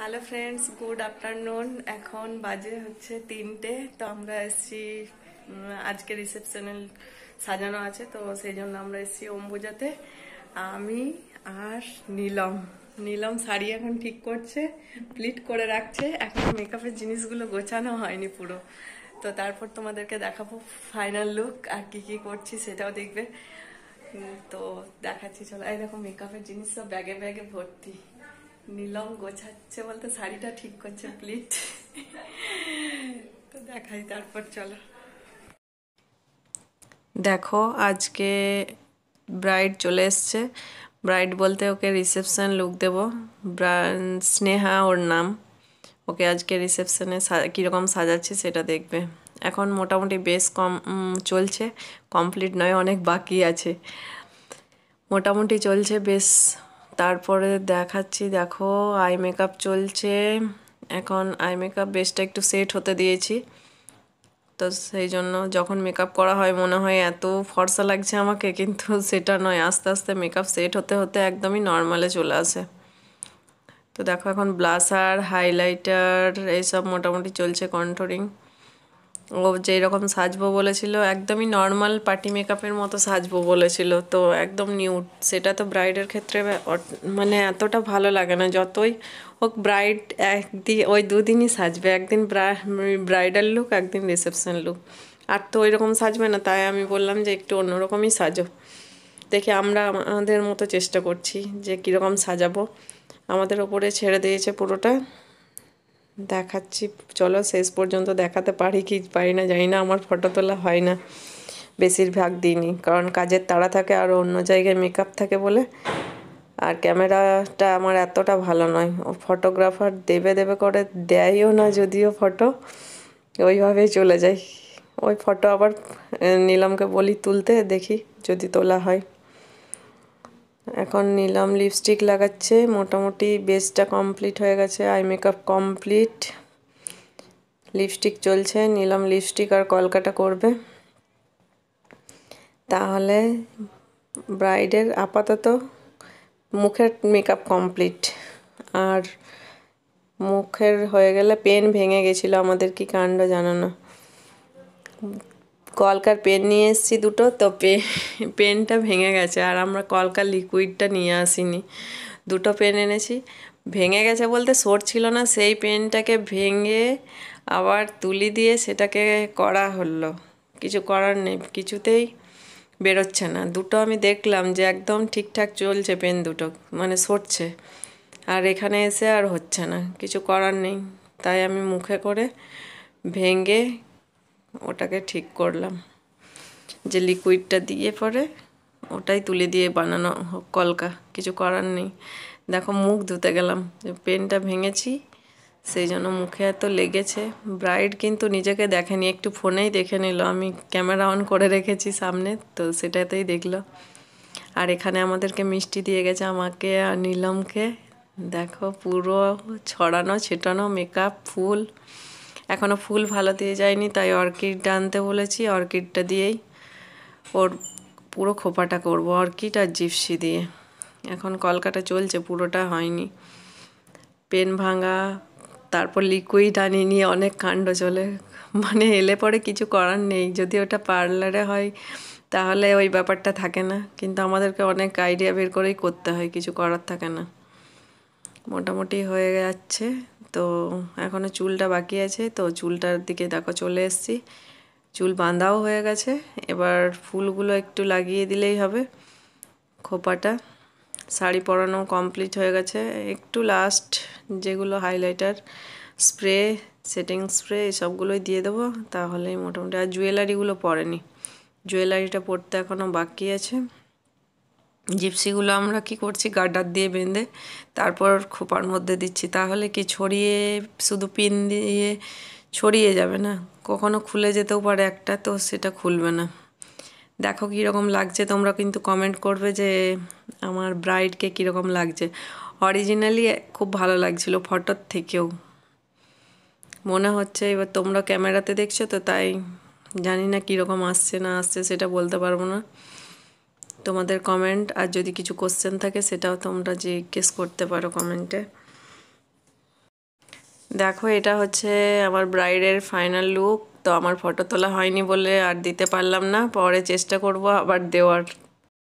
Hello friends good afternoon এখন বাজে হচ্ছে তিনটে। তো আমরা এসছি আজকে রিসেপশনে সাজানো আছে, তো সেই জন্য আমরা এসছি অম্বুজাতে। আমি আর নীলম। নীলম শাড়ি এখন ঠিক করছে প্লিট করে রাখছে। এখন মেকআপের জিনিসগুলো গোছানো হয়নি পুরো। তো তারপর তোমাদেরকে দেখাবো ফাইনাল লুক আর কি কি করছি সেটাও দেখবে। তো দেখাচ্ছি, চলো। এই দেখো মেকআপের জিনিস সব ব্যাগে ব্যাগে ভর্তি। নীলম গোছাচ্ছে বলতে শাড়িটা ঠিক করছে প্লিট। তো দেখাই, তারপর চলো। দেখো, আজকে ব্রাইড চলে এসছে। ব্রাইড বলতে ওকে রিসেপশন লুক দেবো। স্নেহা ওর নাম। ওকে আজকে রিসেপশনে কীরকম সাজাচ্ছে সেটা দেখবে। এখন মোটামুটি বেশ কম চলছে। কমপ্লিট নয়, অনেক বাকি আছে। মোটামুটি চলছে বেশ তারপরে দেখাচ্ছি, দেখো আই মেকআপ চলছে। এখন আই মেকআপ বেশটা একটু সেট হতে দিয়েছি। তো সেই জন্য যখন মেকআপ করা হয়, মনে হয় এত ফর্সা লাগছে আমাকে, কিন্তু সেটা নয়, আস্তে আস্তে মেকআপ সেট হতে হতে একদমই নর্মালে চলে আসে। তো দেখো, এখন ব্লাসার হাইলাইটার এইসব মোটামুটি চলছে কন্ট্রোলিং ও যেই রকম সাজবো বলেছিল, একদমই নর্মাল পার্টি মেকআপের মতো সাজবো বলেছিল। তো একদম নিউট সেটা তো ব্রাইডের ক্ষেত্রে মানে এতটা ভালো লাগে না, যতই হোক ব্রাইড একদিন ওই দুদিনই সাজবে। একদিন ব্রাইডাল লুক একদিন রিসেপশন লুক আর তো ওই রকম সাজবে না, তাই আমি বললাম যে একটু অন্যরকমই সাজো। দেখে আমরা আমাদের মতো চেষ্টা করছি যে কীরকম সাজাবো। আমাদের ওপরে ছেড়ে দিয়েছে পুরোটা। দেখাচ্ছি। চলো শেষ পর্যন্ত দেখাতে পারি কি পারি না, জানি না, আমার ফটো তোলা হয় না। বেশিরভাগ দিনই, কারণ কাজের তাড়া থাকে আর অন্য জায়গায় মেকআপ থাকে বলে। আর ক্যামেরাটা আমার এতটা ভালো নয়। ও ফটোগ্রাফার দেবে দেবে করে দেয়ও না যদিও ফটো ওইভাবেই চলে যায়। ওই ফটো আবার নিলামকে বলি তুলতে, দেখি যদি তোলা হয়। এখন নিলাম লিপস্টিক লাগাচ্ছে, মোটামুটি বেসটা কমপ্লিট হয়ে গেছে আই মেকআপ কমপ্লিট লিপস্টিক চলছে, নিলাম লিপস্টিক আর কলকাটা করবে। তাহলে ব্রাইডের আপাতত মুখের মেকআপ কমপ্লিট আর মুখের হয়ে গেলে পেন ভেঙে গেছিল, আমাদের কি কাণ্ড জানো না। কলকার পেন নিয়ে এসেছি দুটো, তো পেনটা ভেঙে গেছে আর আমরা কলকার লিকুইডটা নিয়ে আসিনি। দুটো পেন এনেছি, ভেঙে গেছে বলতে সোর ছিল না, সেই পেনটাকে ভেঙে আবার তুলি দিয়ে সেটাকে করা হলো। কিছু করার নেই, কিছুতেই বেরোচ্ছে না। দুটো আমি দেখলাম যে একদম ঠিকঠাক চলছে পেন দুটো মানে সরছে। আর এখানে এসে আর হচ্ছে না, কিছু করার নেই। তাই আমি মুখে করে ভেঙে ওটাকে ঠিক করলাম। যে লিকুইডটা দিয়ে পরে ওটাই তুলে দিয়ে বানানো কলকা। কিছু করার নেই। দেখো মুখ ধুতে গেলাম। পেনটা ভেঙেছি, সেই জন্য মুখে এত লেগেছে। ব্রাইড কিন্তু নিজেকে দেখেনি, একটু ফোনেই দেখে নিল। আমি ক্যামেরা অন করে রেখেছি সামনে, তো সেটাতেই দেখল। আর এখানে আমাদেরকে মিষ্টি দিয়ে গেছে আমাকে আর নীলমকে। দেখো পুরো ছড়ানো ছেটানো মেকআপ ফুল। এখনও ফুল ভালো দিয়ে যায়নি, তাই অর্কিড আনতে বলেছি, অর্কিডটা দিয়েই ওর পুরো খোপাটা করব, অর্কিড আর জিপসি দিয়ে। এখন কলকাটা চলছে, পুরোটা হয়নি। পেন ভাঙা, তারপর লিকুইড আনি নিয়ে অনেক কাণ্ড চলে। মানে এলে পরে কিছু করার নেই, যদি ওটা পার্লারে হয় তাহলে ওই ব্যাপারটা থাকে না। কিন্তু আমাদেরকে অনেক আইডিয়া বের করেই করতে হয়, কিছু করার থাকে না। মোটামুটি হয়ে যাচ্ছে। তো এখনও চুলটা বাকি আছে, তো চুলটার দিকে দেখো চলে এসেছি। চুল বাঁধাও হয়ে গেছে, এবার ফুলগুলো একটু লাগিয়ে দিলেই হবে। খোপাটা, শাড়ি পরানো কমপ্লিট হয়ে গেছে। একটু লাস্ট যেগুলো হাইলাইটার স্প্রে সেটিং স্প্রে এসবগুলোই দিয়ে দেবো, তাহলেই মোটামুটি। আর জুয়েলারিগুলো পরেনি। জুয়েলারিটা পরতে এখনও বাকি আছে। জিপসিগুলো আমরা কি করছি? গার্ডার দিয়ে বেঁধে তারপর খোপার মধ্যে দিচ্ছি। তাহলে কি ছড়িয়ে, শুধু পিন দিয়ে ছড়িয়ে যাবে না? কখনো খুলে যেতেও পারে একটা, তো সেটা খুলবে না। দেখো কীরকম লাগছে। তোমরা কিন্তু কমেন্ট করবে যে আমার ব্রাইডকে কীরকম লাগছে। অরিজিনালি খুব ভালো লাগছিল ফটোর থেকেও। মনে হচ্ছে এবার তোমরা ক্যামেরাতে দেখছ তো তাই জানি না কীরকম আসছে না আসছে, সেটা বলতে পারব না। তোমাদের কমেন্ট আর যদি কিছু কোশ্চেন থাকে, সেটাও তোমরা জিজ্ঞেস করতে পারো কমেন্টে দেখো, এটা হচ্ছে আমার ব্রাইডের ফাইনাল লুক তো আমার ফটো তোলা হয়নি বলে আর দিতে পারলাম না। পরে চেষ্টা করব আবার দেওয়ার।